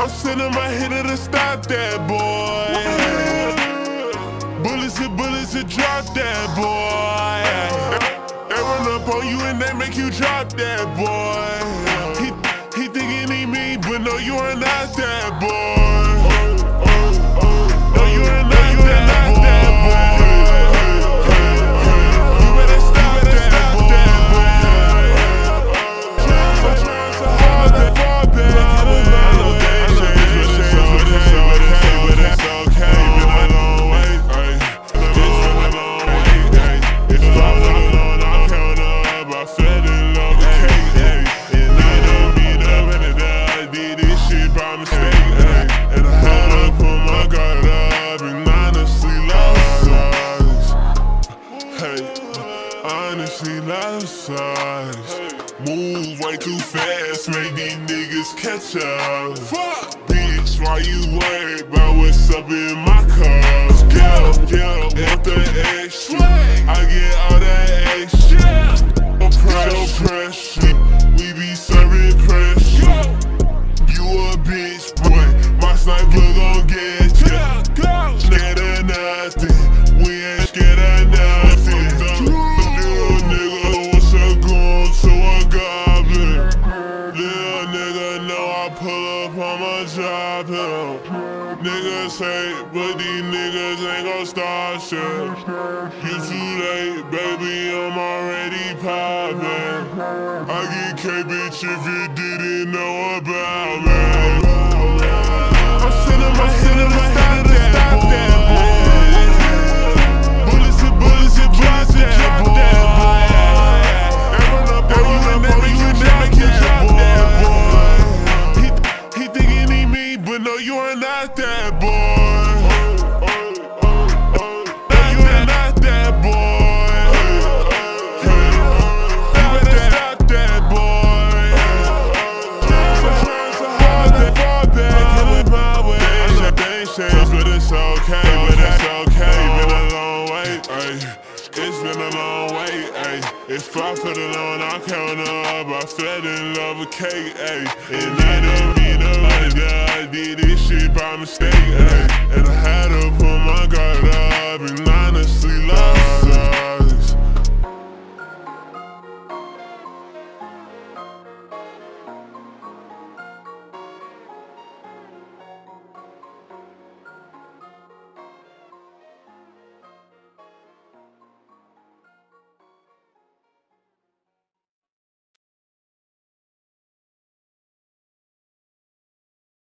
I'm sending my hitter to stop that boy. Bullets and bullets to drop that boy. They run up on you and they make you drop that boy. Honestly, love size. Move way too fast, make these niggas catch up. Fuck, bitch, why you worried about what's up in my car? Yeah, yeah, want the extra. My job hill. Niggas hate, but these niggas ain't gon' stop shit. You too late, baby, I'm already poppin'. I get K bitch if you didn't know about me. Been a long way, ay. It's far for the long, I'm counting up. I fell in love with Kate, ay. And I don't mean no that. I did this shit by mistake,